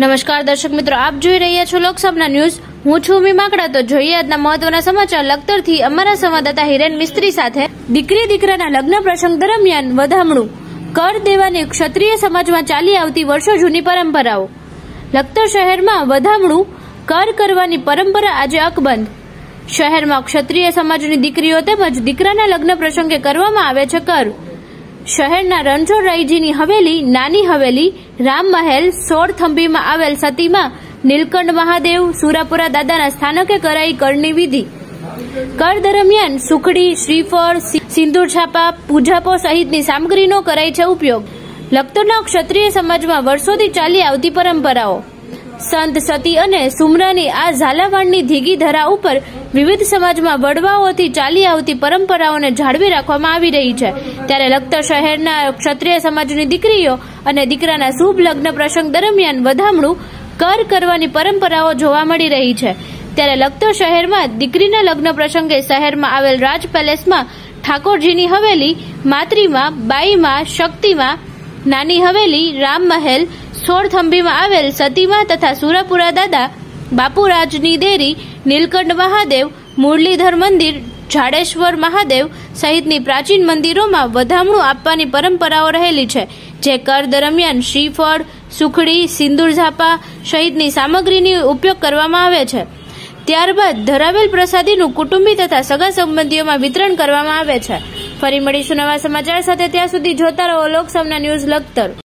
નમસ્કાર દર્શક મિત્રો, આપ જોઈ રહ્યા છો લોકસભાના ન્યૂઝ. હું છું મી માકડા. તો જોઈએ આજના મહત્વના સમાચાર. લખતરથી અમારા સંવાદદાતા હિરેન મિસ્ત્રી સાથે દીકરી દીકરાના લગ્ન પ્રસંગ દરમિયાન વધામણું કર દેવાની ક્ષત્રિય સમાજમાં ચાલી આવતી વર્ષો જૂની પરંપરાઓ. લખતર શહેરમાં વધામણું કર કરવાની પરંપરા આજે અકબંધ. શહેરમાં ક્ષત્રિય સમાજની દીકરીઓ તેમજ દીકરાના લગ્ન પ્રસંગે કરવામાં આવે છે કર. શહેરના રણછોડરાયજીની હવેલી, નાની હવેલી, રામ મહેલ, સોળ થંભીમાં આવેલ સતીમાં નીલકંઠ મહાદેવ, સુરાપુરા દાદાના સ્થાનકે કરાઈ કરની વિધિ. કર દરમિયાન સુખડી, શ્રીફળ સિંદૂર છાપા, પૂજાપો સહિતની સામગ્રીનો કરાય છે ઉપયોગ. લખતરના ક્ષત્રિય સમાજમાં વર્ષોથી ચાલી આવતી પરંપરાઓ. સંત સતી અને સુમરાની આ ઝાલાવાડની ધીગી ધરા ઉપર વિવિધ સમાજમાં વડવાઓથી ચાલી આવતી પરંપરાઓને જાળવી રાખવામાં આવી રહી છે. ત્યારે લખતર શહેરના ક્ષત્રિય સમાજની દીકરીઓ અને દીકરાના શુભ લગ્ન પ્રસંગ દરમિયાન વધામણું કર કરવાની પરંપરાઓ જોવા મળી રહી છે. ત્યારે લખતર શહેરમાં દીકરીના લગ્ન પ્રસંગે શહેરમાં આવેલ રાજ પેલેસમાં ઠાકોરજીની હવેલી, માતરીમાં, બાઈમાં, શક્તિમાં, નાની હવેલી, રામ મહેલ સોળ થંભીમાં આવેલ સતીમાં તથા સુરાપુરા દાદા, બાપુરાજની દેરી, નીલકંઠ મહાદેવ, મુરલીધર મંદિર, જાડેશ્વર મહાદેવ સહિતની પ્રાચીન મંદિરોમાં વધામણું આપવાની પરંપરાઓ રહેલી છે, જે કર દરમિયાન શ્રીફળ, સુખડી, સિંદૂર ઝાપા સહિતની સામગ્રીની ઉપયોગ કરવામાં આવે છે. ત્યારબાદ ધરાવેલ પ્રસાદીનું કુટુંબી તથા સગા સંબંધીઓમાં વિતરણ કરવામાં આવે છે. ફરી મળીશું નવા સમાચાર સાથે, ત્યાં સુધી જોતા રહો લોકસભના ન્યૂઝ લખતર.